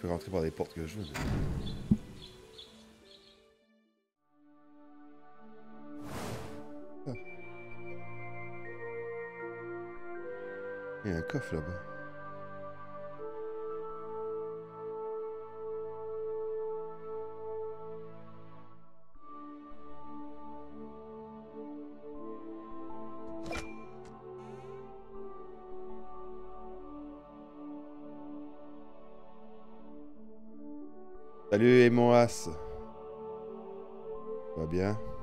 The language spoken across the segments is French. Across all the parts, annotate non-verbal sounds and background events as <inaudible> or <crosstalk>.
peux rentrer par les portes que je veux. Ah. Il y a un coffre là-bas. Salut Emoas. Va bien?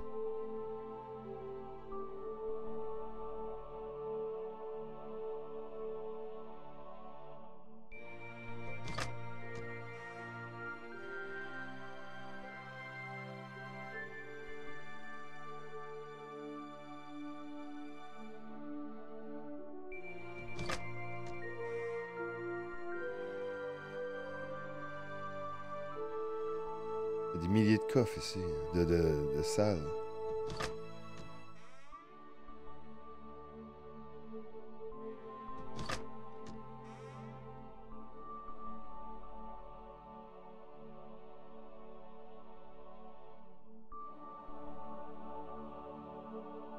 Milliers de de.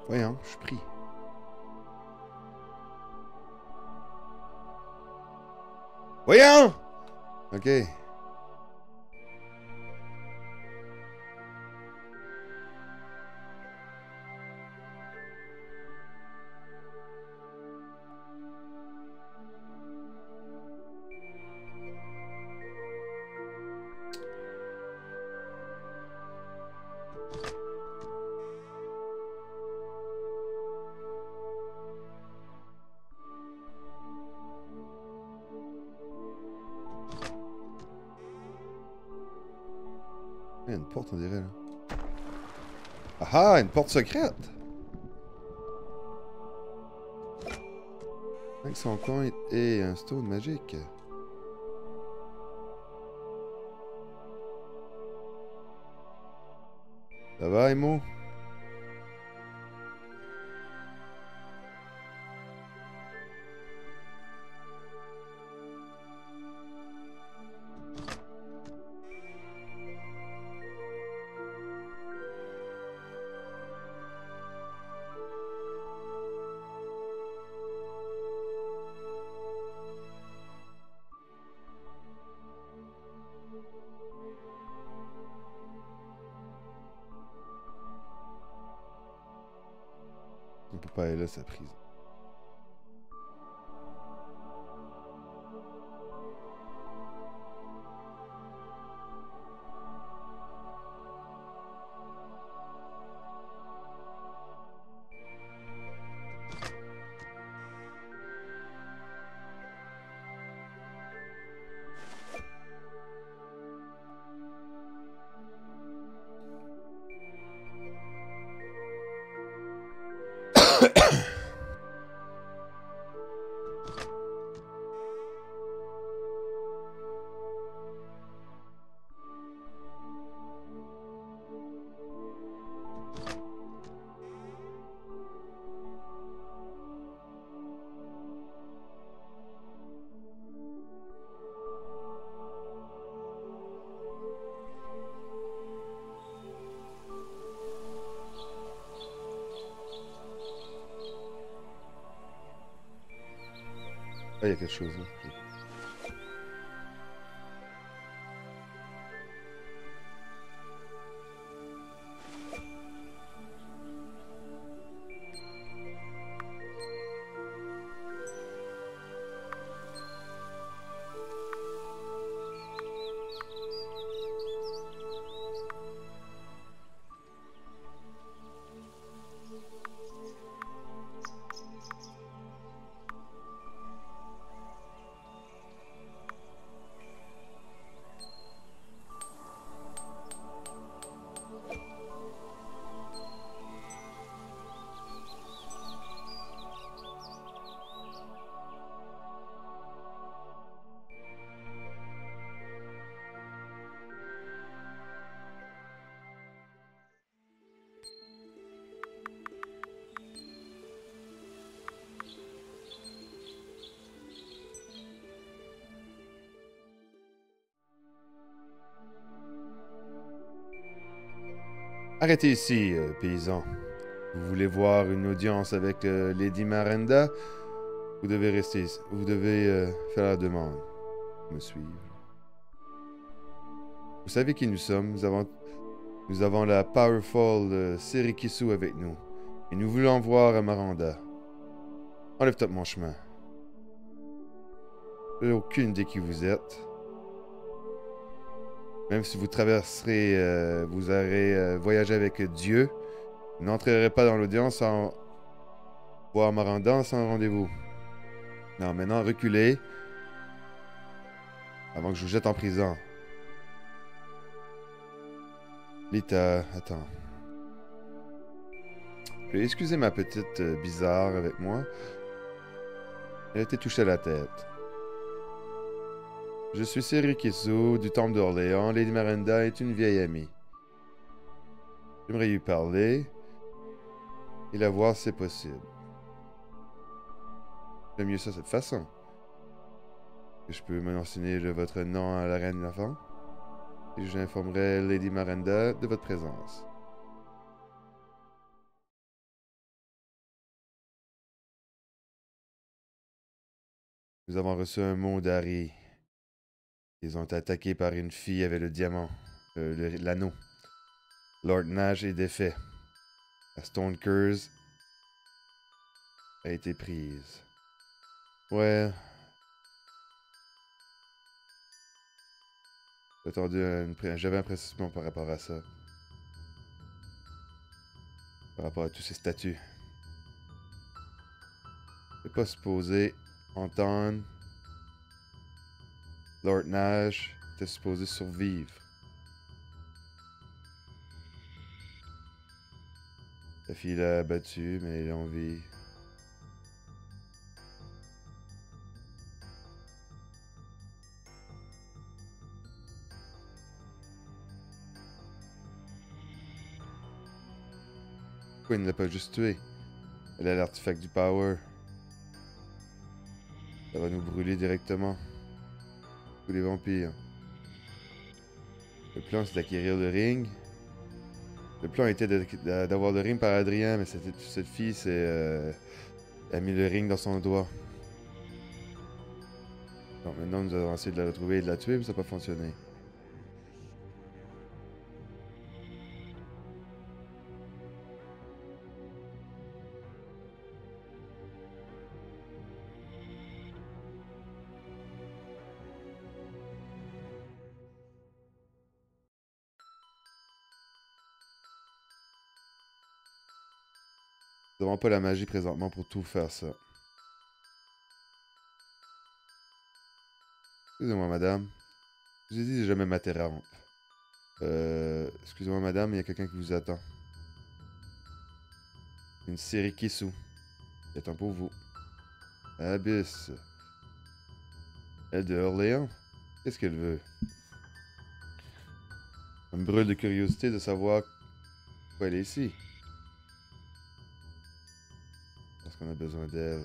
Voyons, je pris. Voyons! Ok. Une porte secrète! Avec son et un stone magique. Ça va, Emo? Sa prise. Quelque Arrêtez ici, euh, paysan. Vous voulez voir une audience avec euh, Lady Marenda? Vous devez rester. ici. Vous devez euh, faire la demande. Me suivre. Vous savez qui nous sommes. Nous avons, la Powerful Serikisu avec nous. Et nous voulons voir Maranda. Enlève-toi mon chemin. Aucune idée qui vous êtes. Même si vous traverserez, euh, vous aurez euh, voyagé avec Dieu, vous n'entrerez pas dans l'audience sans voir Maranda sans rendez-vous. Non, maintenant, reculez. Avant que je vous jette en prison. Lita, attends. Puis excusez ma petite euh, bizarre avec moi. Elle a été touchée à la tête. Je suis Serikisu du temple d'Orléans. Lady Miranda est une vieille amie. J'aimerais lui parler et la voir si c'est possible. J'aime mieux ça de cette façon. Je peux mentionner votre nom à la reine l'enfant et j'informerai Lady Miranda de votre présence. Nous avons reçu un mot d'Harry. Ils ont été attaqués par une fille avec le diamant, euh, l'anneau. Lord Nash est défait. La Stone Curse a été prise. Ouais. J'avais un pressentiment par rapport à ça. Par rapport à tous ces statuts. Je pas supposé entendre Lord Nash était supposé survivre. La fille l'a abattu, mais il a envie. Pourquoi ne l'a pas juste tué? Elle a l'artefact du Power. Ça va nous brûler directement. Les vampires. Le plan, c'est d'acquérir le ring. Le plan était d'avoir le ring par Adrien, mais cette, cette fille c'est, euh, a mis le ring dans son doigt. Donc maintenant, nous avons essayé de la retrouver et de la tuer, mais ça n'a pas fonctionné. Pas la magie présentement pour tout faire ça. Excusez-moi, madame. Je vous ai dit de jamais m'interrompre. Euh, excusez-moi, madame, il y a quelqu'un qui vous attend. Une série Kisu. Qui attend pour vous. Abyss. Elle de Orléans? Qu'est-ce qu'elle veut? Ça me brûle de curiosité de savoir pourquoi elle est ici. Qu'on a besoin d'elle.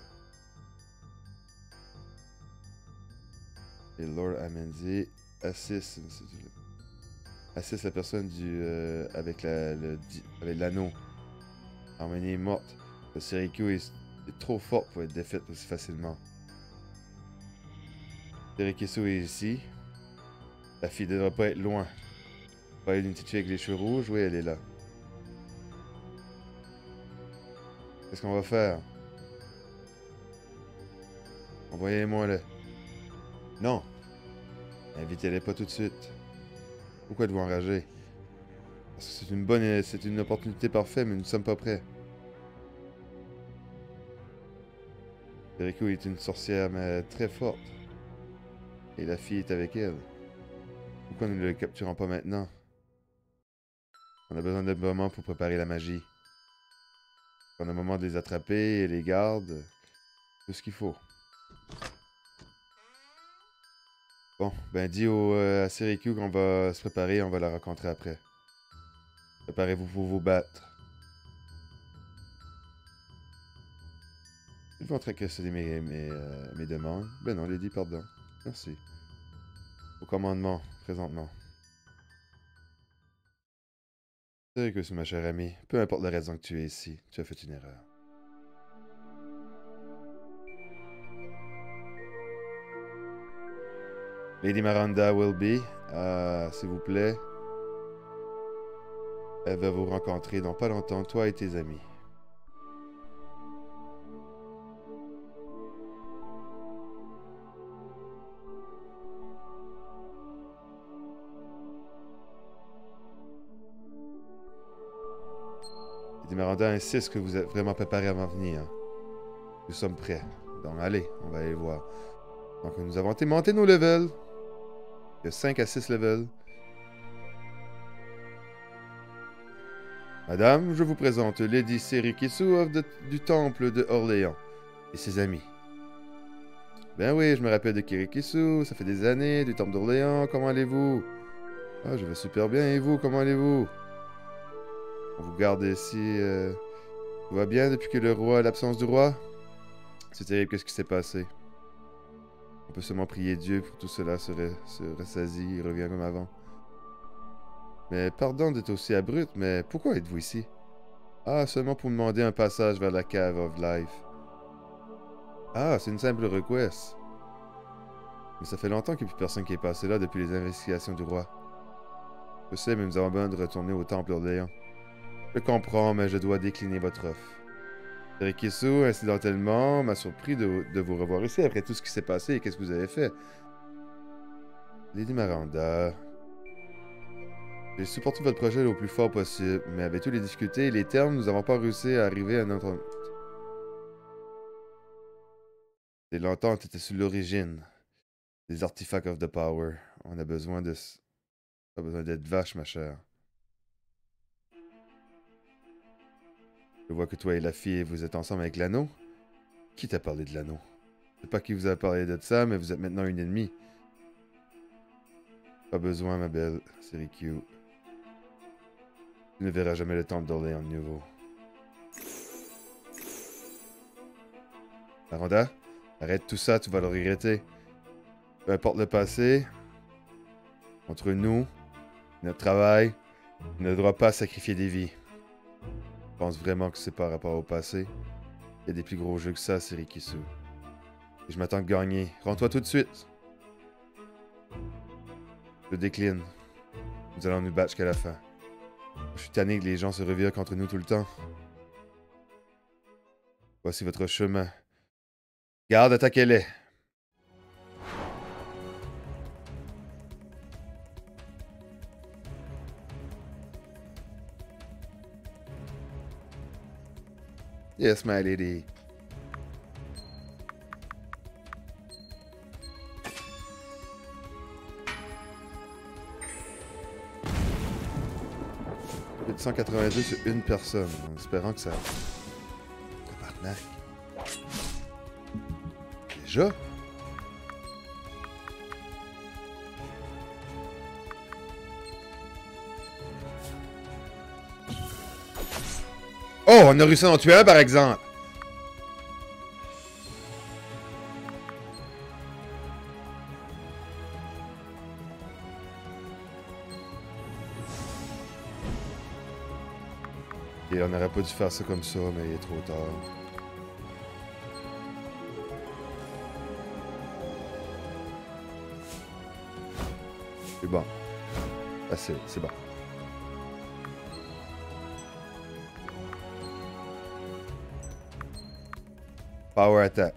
Et Lord Amenzi assiste. Assiste la personne du. euh, avec la, l'anneau. Harmonie est morte. Le est, trop fort pour être défaite aussi facilement. Serikisu est ici. La fille ne devrait pas être loin. Pas une petite fille avec les cheveux rouges, oui, elle est là. Qu'est-ce qu'on va faire? Envoyez-moi le. Non! Invitez-les pas tout de suite. Pourquoi êtes-vous enragé? Parce que c'est une bonne. C'est une opportunité parfaite, mais nous ne sommes pas prêts. Jericho est une sorcière, mais très forte. Et la fille est avec elle. Pourquoi ne le capturons pas maintenant? On a besoin d'un moment pour préparer la magie. On a un moment de les attraper et les gardes. Tout ce qu'il faut. Bon, ben dis au, euh, à Seriku qu'on va se préparer, on va la rencontrer après. Préparez-vous pour vous battre. Ils vont questionner mes, mes, euh, mes demandes. Ben non, Lady, pardon. Merci. Au commandement, présentement. C'est ma chère amie. Peu importe la raison que tu es ici, tu as fait une erreur. Lady Miranda will be. Ah, s'il vous plaît. Elle va vous rencontrer dans pas longtemps, toi et tes amis. Lady Miranda insiste que vous êtes vraiment préparé à m'en venir. Nous sommes prêts. Donc allez, on va aller voir. Donc nous avons monté nos levels. Il y a 5 à 6 levels. Madame, je vous présente Lady Serikisu du temple de Orléans et ses amis. Ben oui, je me rappelle de Kirikisu, ça fait des années, du temple d'Orléans, comment allez-vous? Ah, je vais super bien, et vous, comment allez-vous? On vous garde ici, euh... va bien depuis que le roi, l'absence du roi? C'est terrible, qu'est-ce qui s'est passé? On peut seulement prier Dieu pour tout cela se, ressasie, il revient comme avant. Mais pardon d'être aussi abrupt, mais pourquoi êtes-vous ici? Ah, seulement pour demander un passage vers la cave of life. Ah, c'est une simple request. Mais ça fait longtemps qu'il n'y a plus personne qui est passé là depuis les investigations du roi. Je sais, mais nous avons besoin de retourner au temple d'Orléans. Je comprends, mais je dois décliner votre offre. Rikisu, incidentellement, m'a surpris de, de, vous revoir ici après tout ce qui s'est passé et qu'est-ce que vous avez fait. Lady Miranda, j'ai supporté votre projet le plus fort possible, mais avec tous les discutés et les termes, nous n'avons pas réussi à arriver à notre... Et l'entente était sur l'origine des artefacts of the power. On a besoin de... Pas besoin d'être vache, ma chère. Je vois que toi et la fille, vous êtes ensemble avec l'anneau. Qui t'a parlé de l'anneau? Je sais pas qui vous a parlé de ça, mais vous êtes maintenant une ennemie. Pas besoin, ma belle. C'est. Tu ne verras jamais le temple d'Orléans de nouveau. Aranda, arrête tout ça, tu vas le regretter. Peu importe le passé, entre nous, notre travail, tu ne dois pas sacrifier des vies. Pense vraiment que c'est par rapport au passé? Il y a des plus gros jeux que ça, Rikisu. Et je m'attends de gagner. Rends-toi tout de suite. Je décline. Nous allons nous battre jusqu'à la fin. Je suis tanné que les gens se revirent contre nous tout le temps. Voici votre chemin. Garde, attaquez-les. Yes, my lady. Plus de 182 sur une personne, espérant que ça... Tabarnak. Déjà? Oh, on a réussi à en tuer un, par exemple. Et on n'aurait pas dû faire ça comme ça, mais il est trop tard. C'est bon. Assez, c'est bon. Power attack.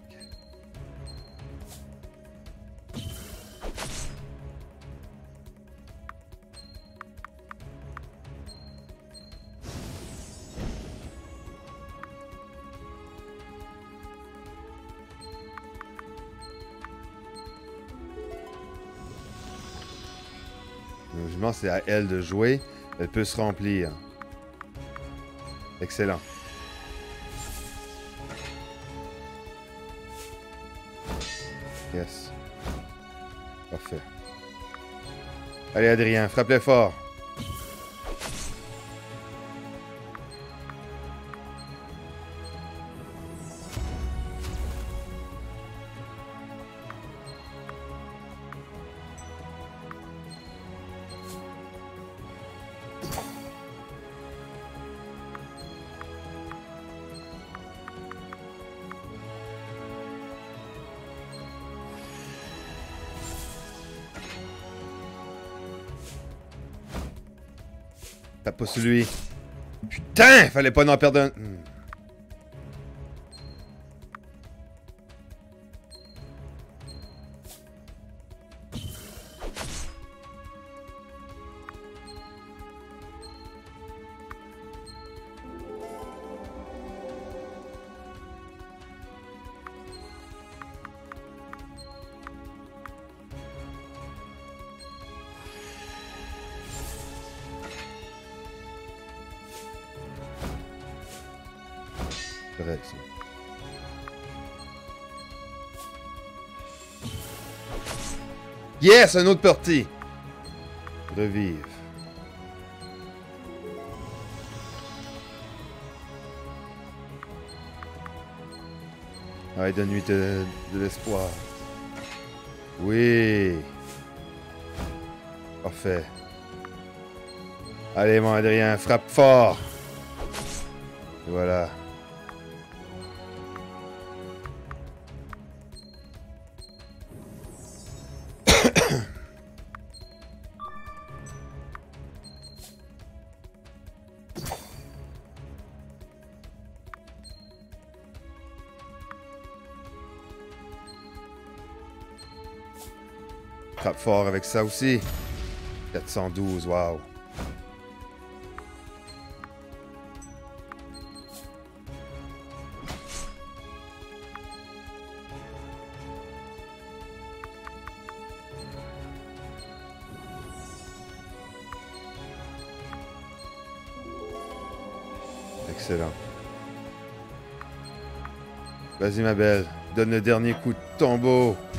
C'est à elle de jouer. Elle peut se remplir. Excellent. Parfait. Allez, Adrien, frappe-le fort. Tape pas sur lui. Putain! Fallait pas en perdre un... Hmm. Yes, un autre parti. Revive. Ouais, donne-lui de, de l'espoir. Oui. Parfait. Allez, mon Adrien, frappe fort. Voilà. Fort avec ça aussi. 412, waouh. Excellent. Vas-y ma belle, donne le dernier coup de tombeau. «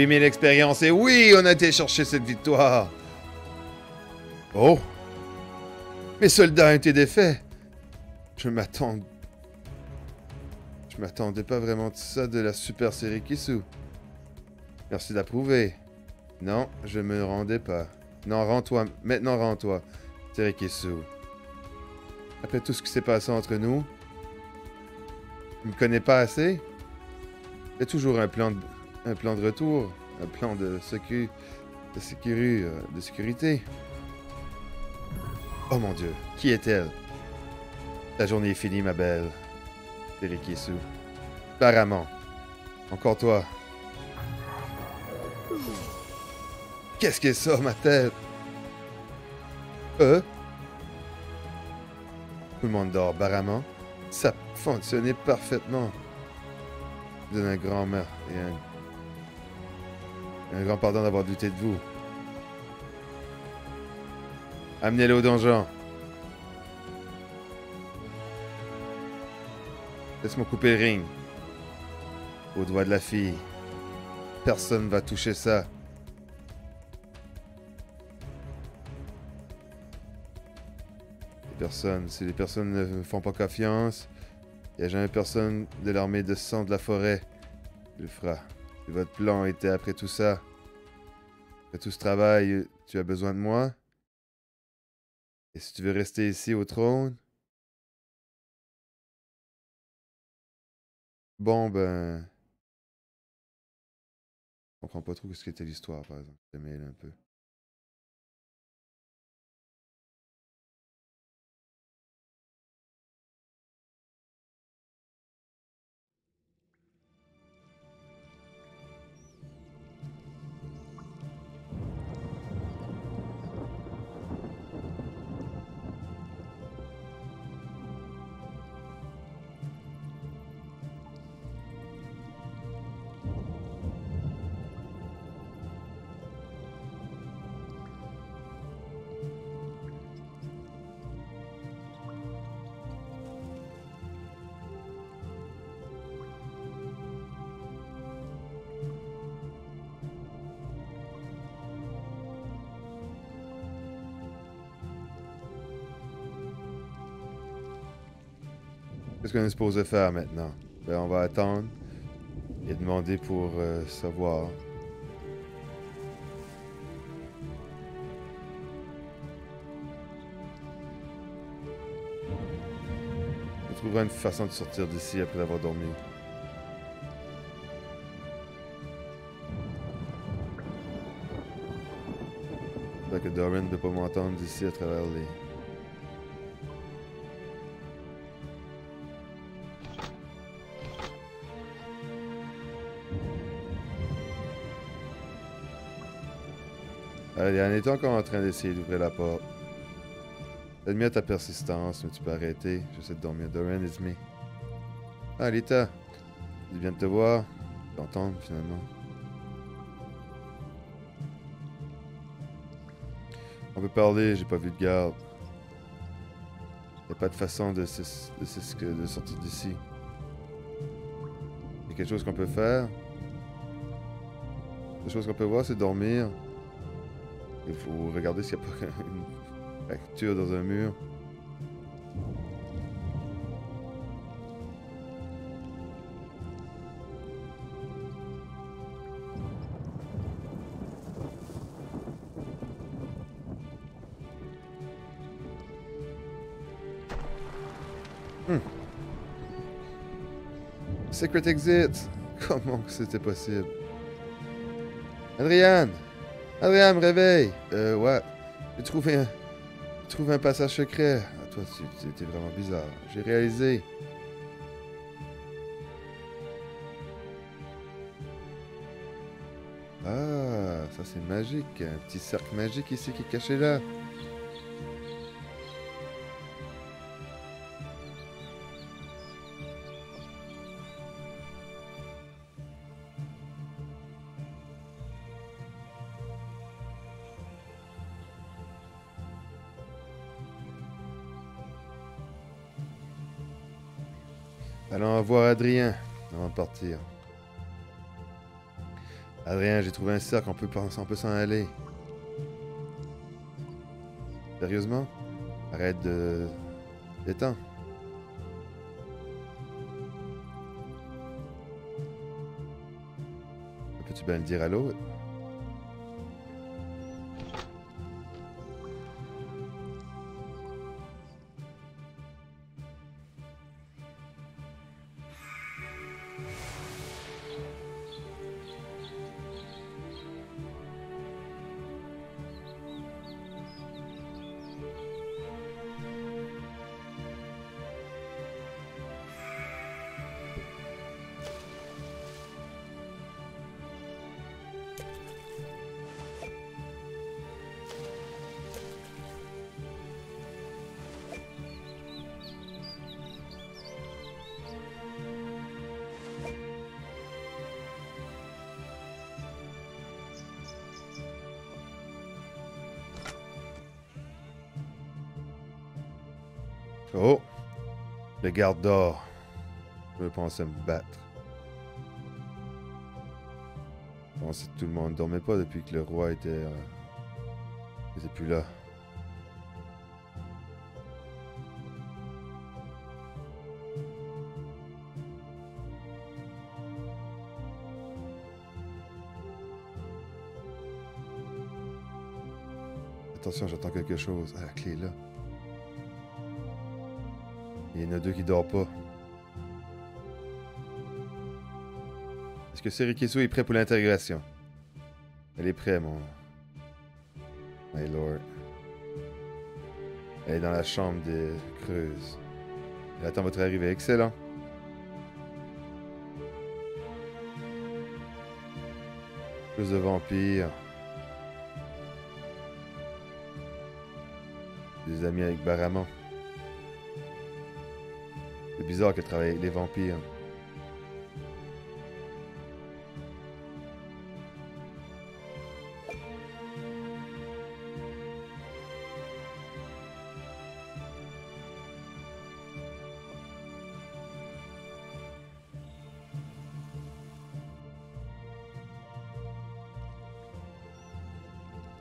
8000 expériences et oui, on a été chercher cette victoire. Oh. Mes soldats ont été défaits. Je m'attends... Je m'attendais pas vraiment de ça de la super série Kisu. Merci d'approuver. Non, je me rendais pas. Non, rends-toi. Maintenant, rends-toi. Kisu. Après tout ce qui s'est passé entre nous, tu me connais pas assez? Il y a toujours un plan de, un plan de retour, un plan de, de, sécurité, euh, de sécurité. Oh mon dieu, qui est-elle? La journée est finie, ma belle. Terikisu. Apparemment. Encore toi. Qu'est-ce que ça, ma tête? Euh? Tout le monde dort, apparemment. Ça fonctionnait parfaitement. Donne un grand mère et un... un grand pardon d'avoir douté de vous. Amenez-le au donjon. Laisse-moi couper le ring. Au doigt de la fille. Personne va toucher ça. Les personnes, si les personnes ne me font pas confiance, il n'y a jamais personne de l'armée de sang de la forêt qui le fera. Votre plan était après tout ça, après tout ce travail, tu as besoin de moi? Et si tu veux rester ici au trône, Bon, ben... Je comprends pas trop ce qu'était l'histoire, par exemple. Je un peu. Qu'est-ce qu'on est supposé faire maintenant? Ben, on va attendre et demander pour euh, savoir. trouvera une façon de sortir d'ici après avoir dormi. J'espère que Doran ne peut pas m'entendre d'ici à travers les... On est encore en train d'essayer d'ouvrir la porte. Admets ta persistance, mais tu peux arrêter. J'essaie de dormir. Doran is me. Ah, Lita. Il vient de te voir. T'entendre, finalement. On peut parler, j'ai pas vu de garde. Y a pas de façon de, de, de sortir d'ici. Y a quelque chose qu'on peut faire. La chose qu'on peut voir, c'est dormir. Il faut regarder s'il n'y a pas <laughs> une fracture dans un mur. Hmm. Secret exit! <laughs> Comment c'était possible? Adrienne! Adrien, me réveille. Euh, ouais. J'ai trouvé un... Trouvé un passage secret. Ah, toi, c'était vraiment bizarre. J'ai réalisé. Ah, ça c'est magique. Un petit cercle magique ici qui est caché là. Adrien avant de partir. Adrien, j'ai trouvé un cercle, on peut, s'en aller. Sérieusement? Arrête de... Détends. Peux-tu bien le dire à l'autre? Le garde d'or. Je pensais me battre. Je pensais que tout le monde ne dormait pas depuis que le roi était... Euh, était plus là. Attention, j'attends quelque chose. Ah, la clé là. Il y en a deux qui dorment pas. Est-ce que Serikisu est prêt pour l'intégration? Elle est prête, mon... My lord. Elle est dans la chambre des creuses. Elle attend votre arrivée. Excellent. Plus de vampires. Des amis avec Baramon. Bizarre qu'elle travaille avec les vampires.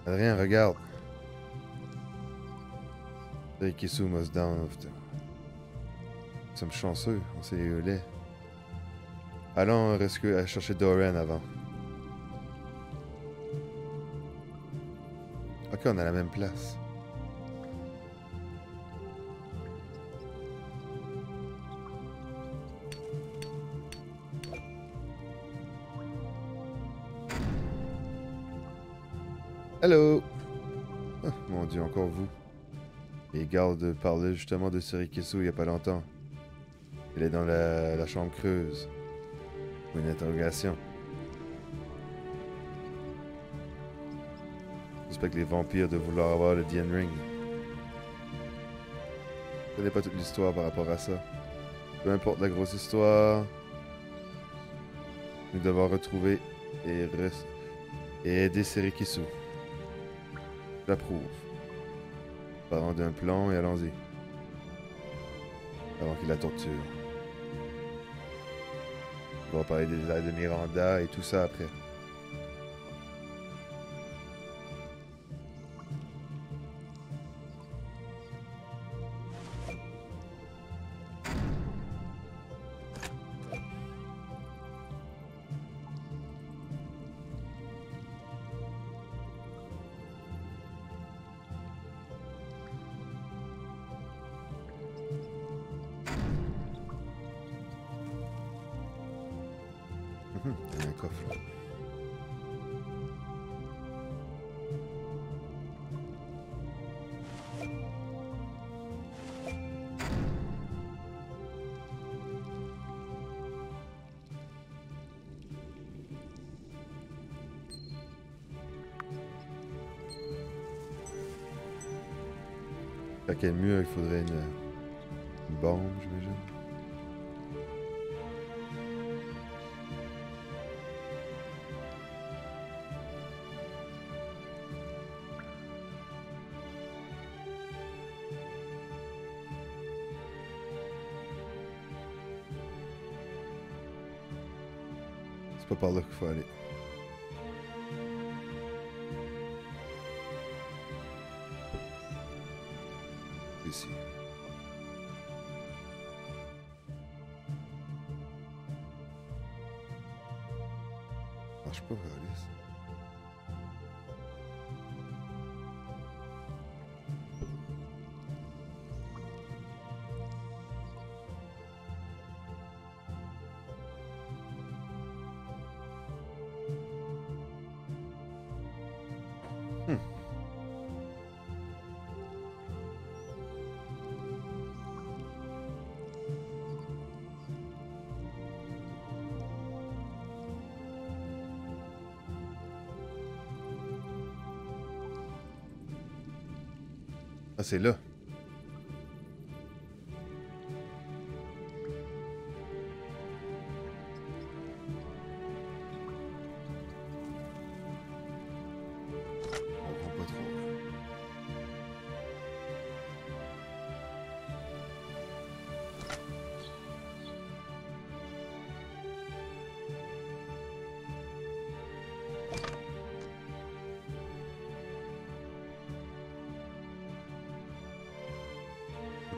Rien, regarde. Kisu must down the sommes chanceux, on s'est lait. Allons rescue, à chercher Doran avant. Ok, on est à la même place. Hello! Ah, mon dieu, encore vous. Les gardes parlaient justement de Sirikesu il n'y a pas longtemps. Elle est dans la, chambre creuse. Une interrogation. Suspecte les vampires de vouloir avoir le Dien Ring. Je connais pas toute l'histoire par rapport à ça. Peu importe la grosse histoire, nous devons retrouver et, et aider Serikisu. J'approuve. Parlons d'un plan et allons-y. Avant qu'il la torture. On va parler de Miranda et tout ça après. Quel mur il faudrait une, une bombe, j'imagine? C'est pas par là qu'il faut aller. C'est là.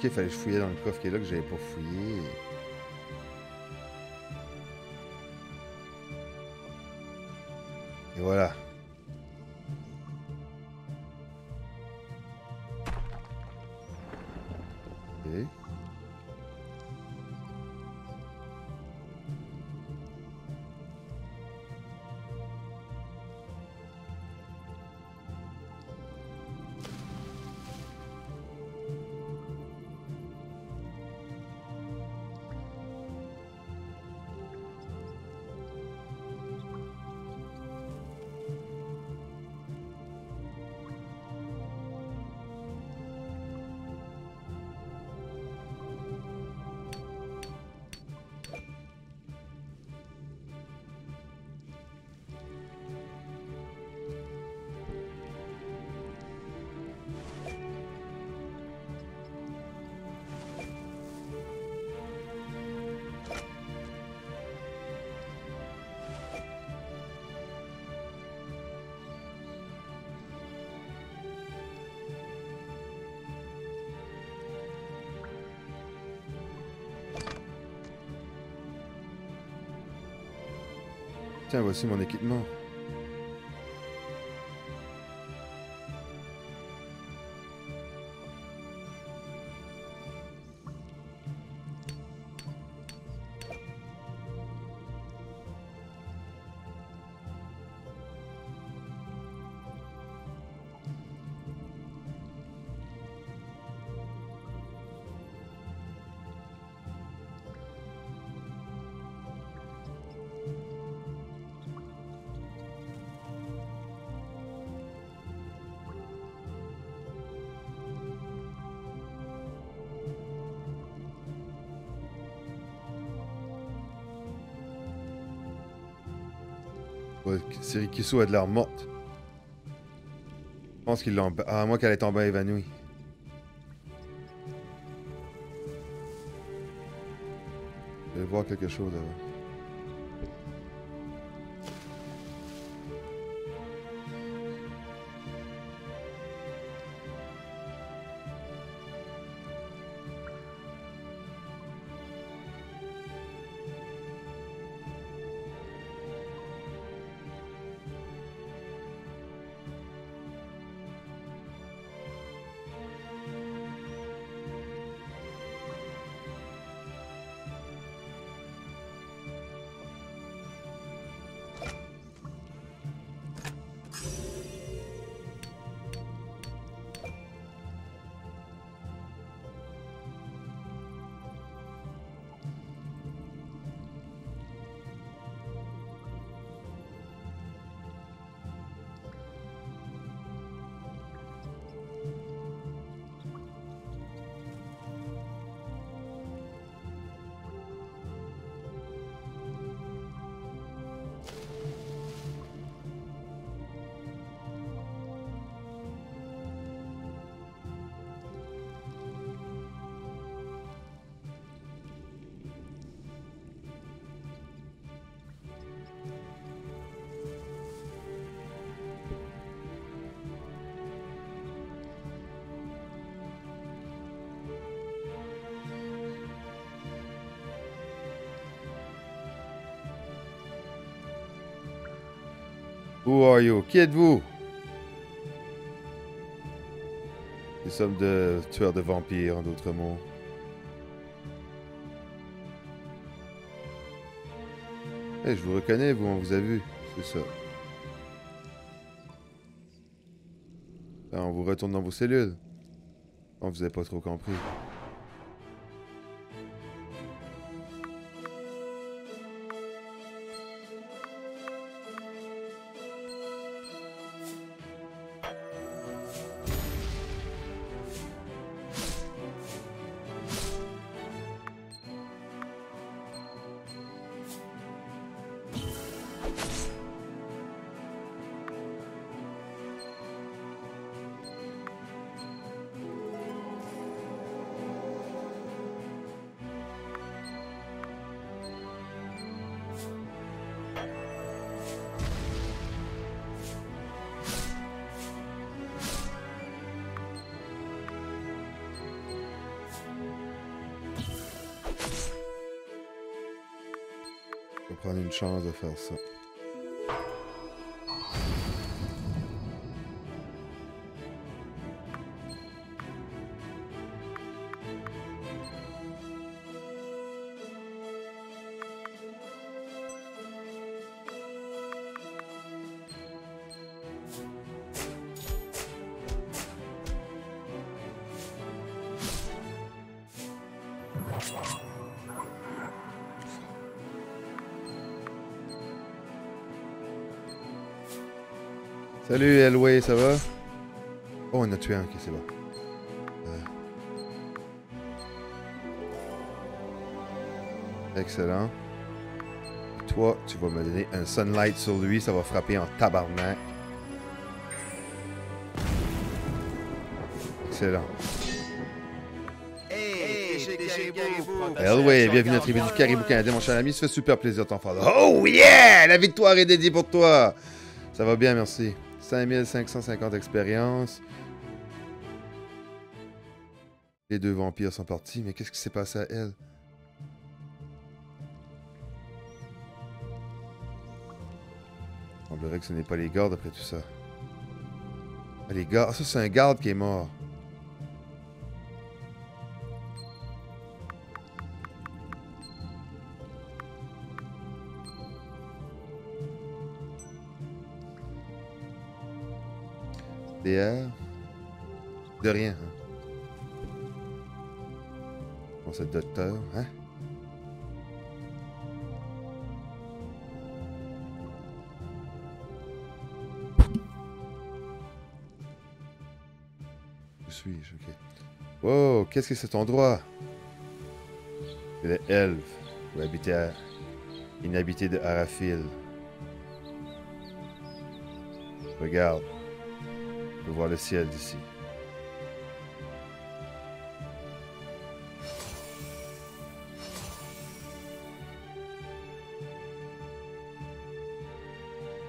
Ok, fallait que je fouillais dans le coffre qui est là que j'avais pas fouillé. Et voilà. Voici mon équipement. Ouais, Sirikiso a de l'air morte. Je pense qu'il l'a... Ah, à moins qu'elle est tombée évanouie. Je vais voir quelque chose avant. Who are you? Qui êtes-vous? Nous sommes de tueurs de vampires, en d'autres mots. Eh, je vous reconnais, vous, on vous a vu. C'est ça. on vous retourne dans vos cellules. On vous a pas trop compris. Une chance Salut Elway, ça va? Oh, on a tué un, ok, c'est bon. Euh. Excellent. toi, tu vas me donner un sunlight sur lui, ça va frapper en tabarnak. Excellent. Elway, bienvenue à la tribu du Caribou canadien, mon cher ami. Ça fait super plaisir de t'en faire. Oh yeah! La victoire est dédiée pour toi! Ça va bien, merci. 5550 expériences. Les deux vampires sont partis, mais qu'est-ce qui s'est passé à elle? Il semblerait que ce n'est pas les gardes après tout ça. Ah, les gardes. Ah, ça, c'est un garde qui est mort. De rien, hein? Bon, c'est docteur, hein? Où suis-je? Ok. Qu'est-ce que cet endroit? C'est les elfes, ou habité à... inhabité de Araphil. Regarde. Peut voir le ciel d'ici.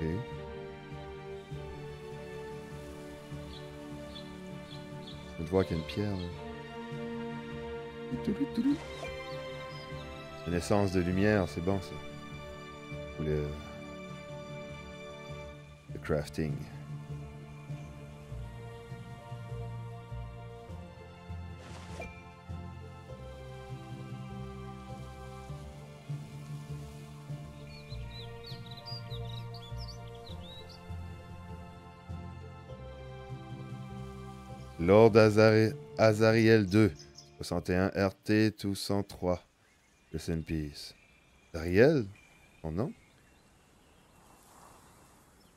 Ok. Je vois qu'il y a une pierre. Une essence de lumière, c'est bon ça. Ou le... le crafting. Lord Azari- Azariel 2, 61 RT 203. Rest in peace. Azariel Son nom?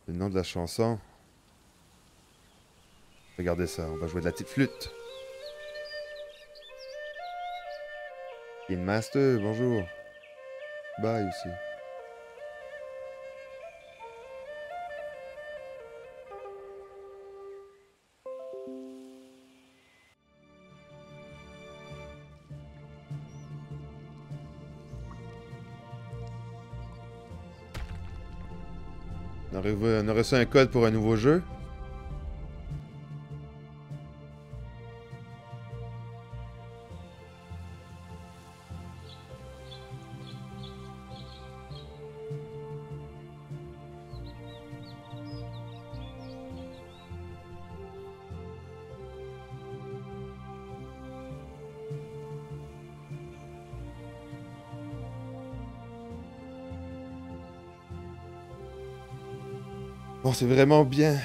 Le nom de la chanson. Regardez ça, on va jouer de la petite flûte. King Master, bonjour. Bye aussi. On a, reçu un code pour un nouveau jeu. C'est vraiment bien.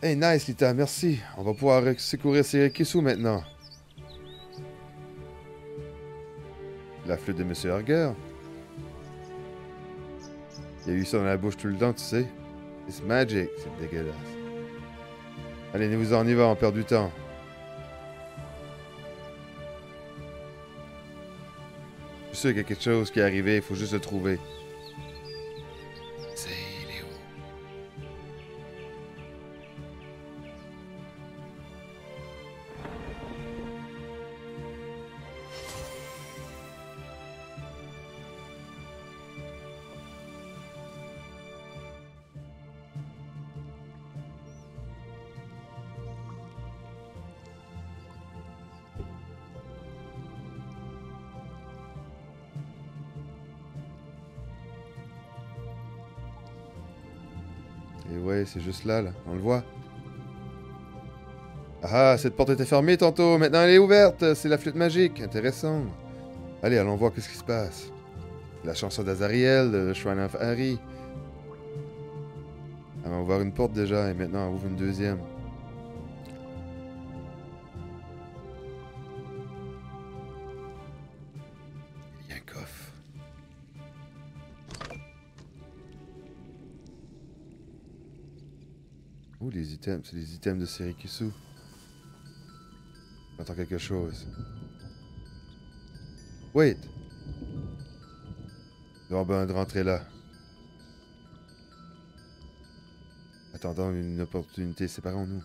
Hey, nice, Lita, merci. On va pouvoir secourir ces Kisu maintenant. La flûte de Monsieur Harger. Il y a eu ça dans la bouche tout le temps, tu sais. It's magic. C'est dégueulasse. Allez, nous en y va, on perd du temps. Je sûr qu'il y a quelque chose qui est arrivé, il faut juste le trouver. Juste là. On le voit. Ah, cette porte était fermée tantôt. Maintenant, elle est ouverte. C'est la flûte magique. Intéressant. Allez, allons voir qu'est-ce qui se passe. La chanson d'Azariel, le Shrine of Harry. Elle m'a ouvert une porte déjà et maintenant elle ouvre une deuxième. C'est les items de Serikisu. J'entends quelque chose. Wait! Nous besoin de rentrer là. Attendant une opportunité, séparons-nous.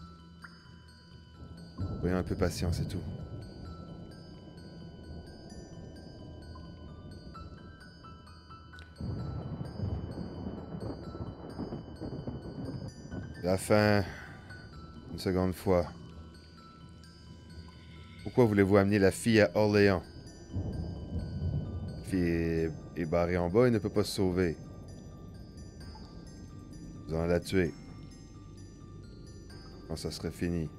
Soyons un peu patients, c'est tout. La fin. Une seconde fois. Pourquoi voulez-vous amener la fille à Orléans? La fille est, barrée en bas et ne peut pas se sauver. Vous allez la tuer. Quand ça serait fini.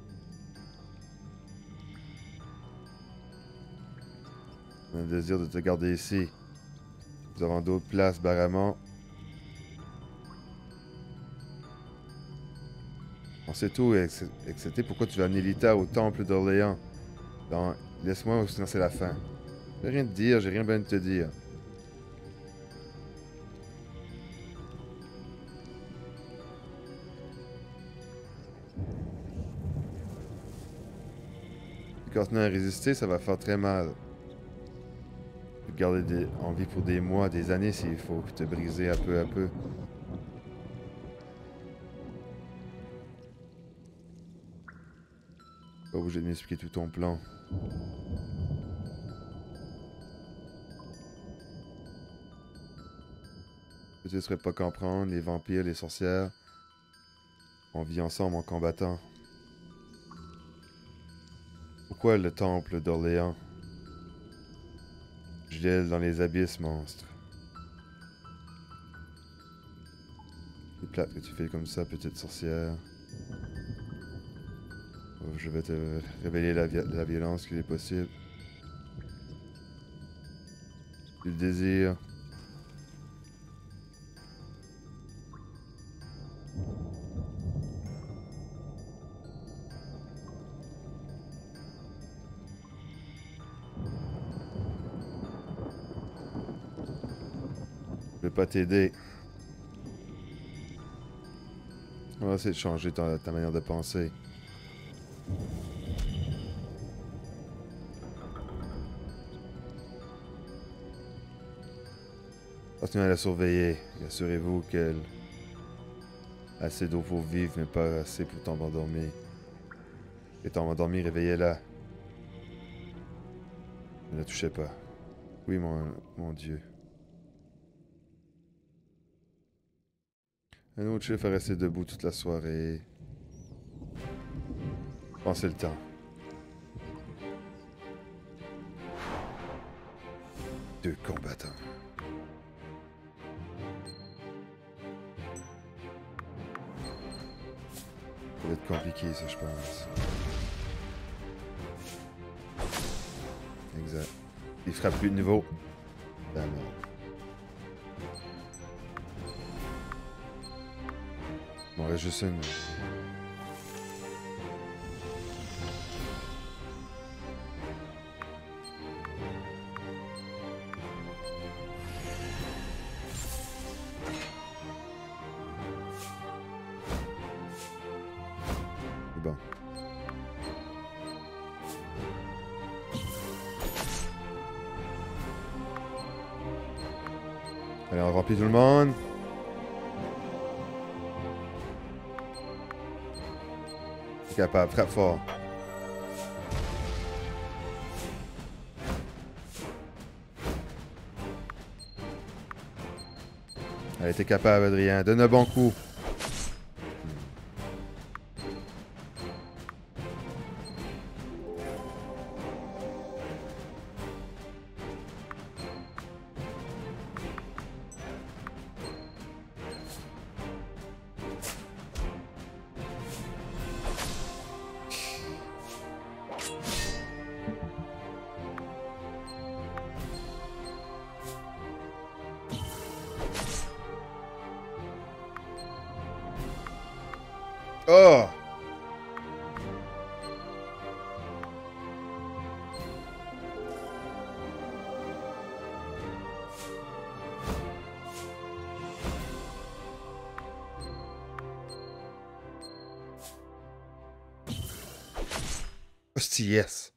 On a le désir de te garder ici. Nous avons d'autres places, Baramon. On sait tout, ex- excepté pourquoi tu vas amener Lita au temple d'Orléans. Donc, laisse-moi, sinon c'est la fin. J'ai rien de dire, j'ai rien besoin de te dire. Si continuer à résister, ça va faire très mal. Tu te garder des- en vie pour des mois, des années s'il faut, te briser un peu à peu. Pas obligé de m'expliquer tout plan. Je ne serais pas comprendre, les vampires, les sorcières, on vit ensemble en combattant. Pourquoi le temple d'Orléans? Je dans les abysses, monstre. C'est plate que tu fais comme ça, petite sorcière. Oh, je vais te révéler la, violence qu'il est possible. Tu le désires. pas t'aider. On va essayer de changer ta manière de penser. Continuez à la surveiller assurez-vous qu'elle a assez d'eau pour vivre, mais pas assez pour t'endormir. Et t'endormir, réveillez-la. Ne la touchez pas. Oui, mon, mon Dieu. Un autre chef a resté debout toute la soirée. Pensez le temps. Deux combattants. Ça va être compliqué, ça, je pense. Exact. Il frappe plus de niveau. je sais. Bon. Capable, frappe fort. Elle était capable, Adrien. Donne un bon coup. Yes.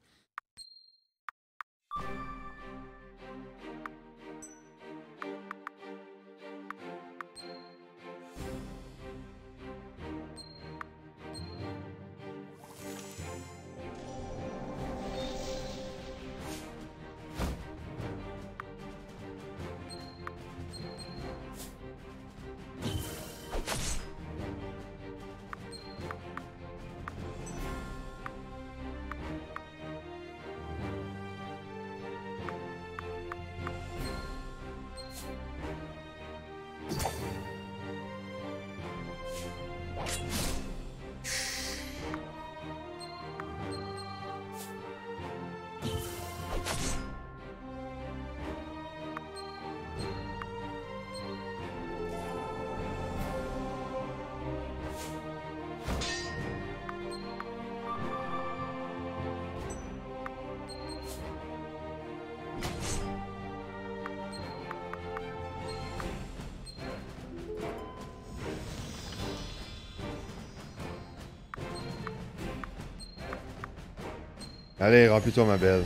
Allez, remplis-toi, ma belle.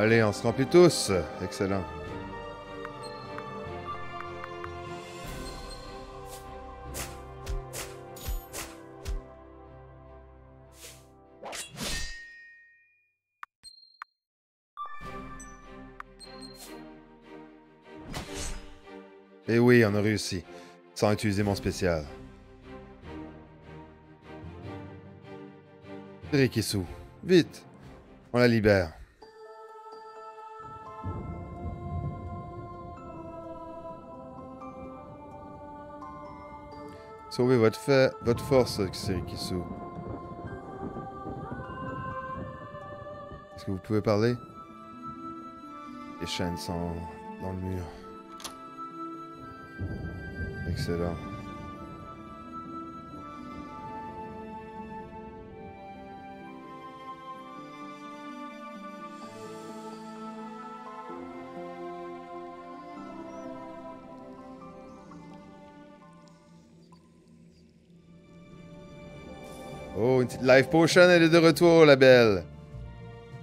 Allez, on se remplit tous. Excellent. Et eh oui, on a réussi. Sans utiliser mon spécial. Rikisu, vite. On la libère. Sauvez votre, fait, votre force, Rikisu. Est-ce que vous pouvez parler? Les chaînes sont dans le mur. Excellent. Life potion, elle est de retour, la belle.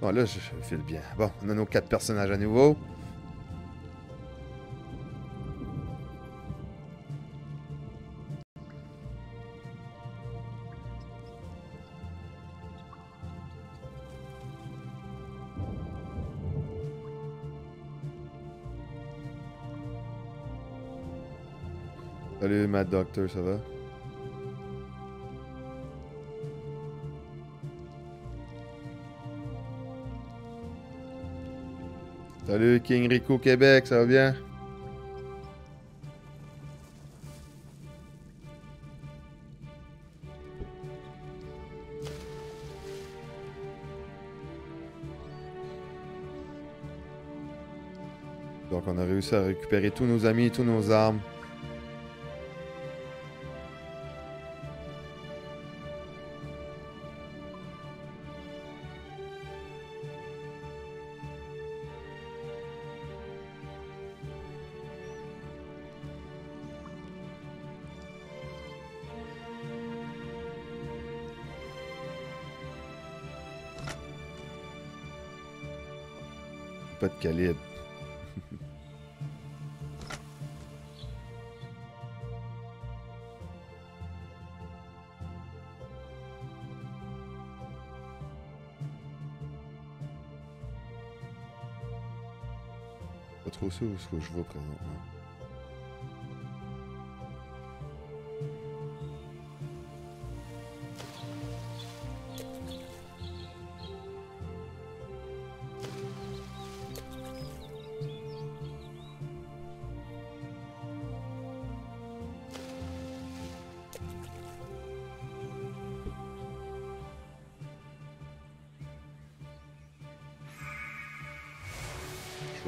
Bon, là, je, je file bien. Bon, on a nos quatre personnages à nouveau. Salut, Mad Doctor, ça va? Salut, King Rico Québec, ça va bien? Donc on a réussi à récupérer tous nos amis, tous nos armes. Calibre. Pas trop sûr ce que je vois présentement.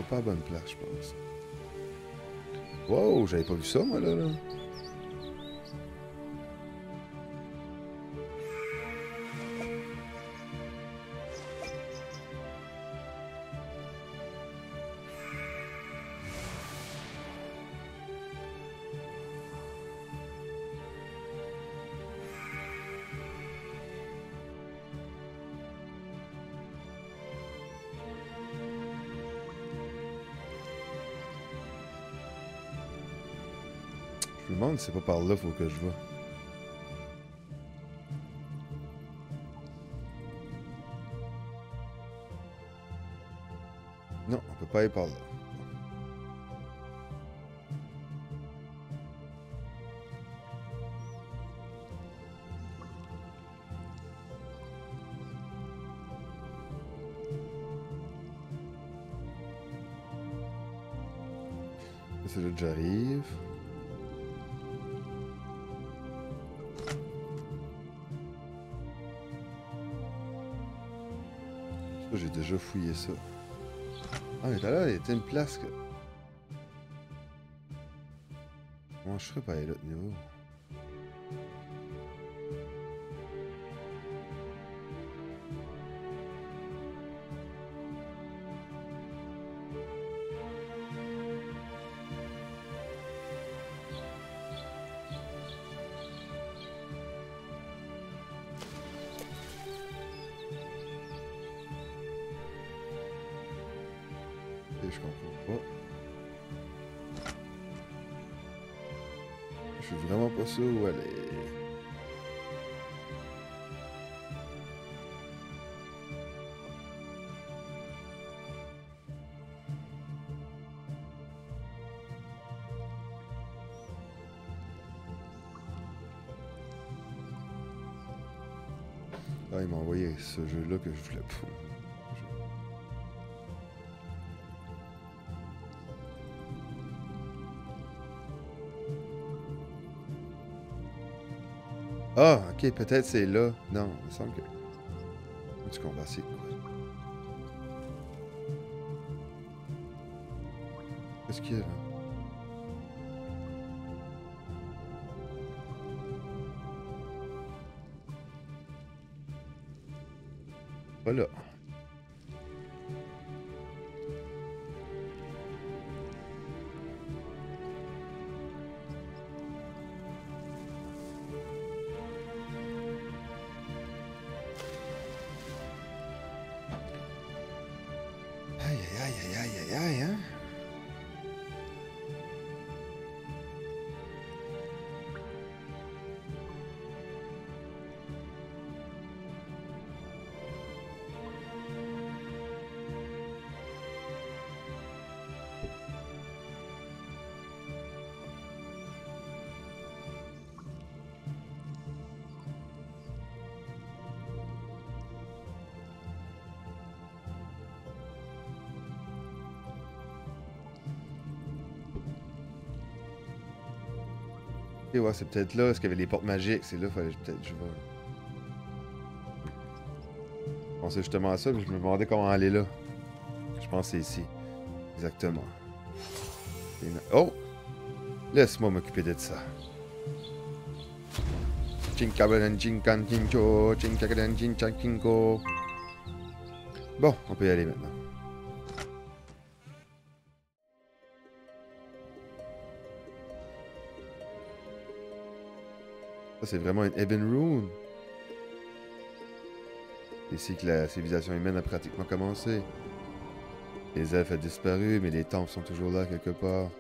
Pas à bonne place, je pense. Wow, j'avais pas vu ça, moi, là. là. C'est pas par là faut que je vais. Non, on peut pas aller par là. Place que... Comment je ferais pour aller à l'autre niveau? Pas. Je suis vraiment pas sûr où aller. Ah, il m'a envoyé ce jeu-là que je voulais pas. Ok, peut-être c'est là. Non, il me semble que. On va essayer Ok, ouais, c'est peut-être là, parce qu'il y avait les portes magiques. C'est là, fallait peut-être je vais. Je pensais justement à ça, mais je me demandais comment aller là. Je pense c'est ici. Exactement. Et Oh! Laisse-moi m'occuper de ça. Bon, on peut y aller maintenant. C'est vraiment une Eben Rune. C'est ici que la civilisation humaine a pratiquement commencé. Les elfes ont disparu, mais les temples sont toujours là quelque part.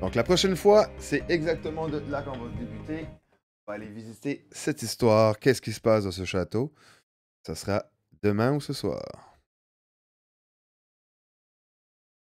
Donc la prochaine fois, c'est exactement de là qu'on va débuter. On va aller visiter cette histoire. Qu'est-ce qui se passe dans ce château? Ça sera demain ou ce soir?